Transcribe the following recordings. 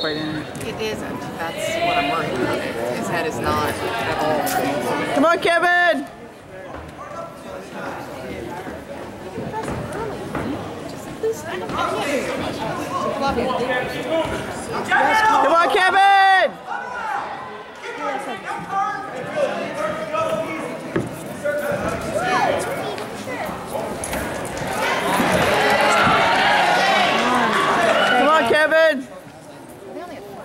quite in it. It isn't. That's what I'm worried about. His head is not at all. Come on, Kevin! Come on, Kevin! Come on, Kevin! They only have four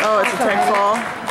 Oh, it's a tech fall.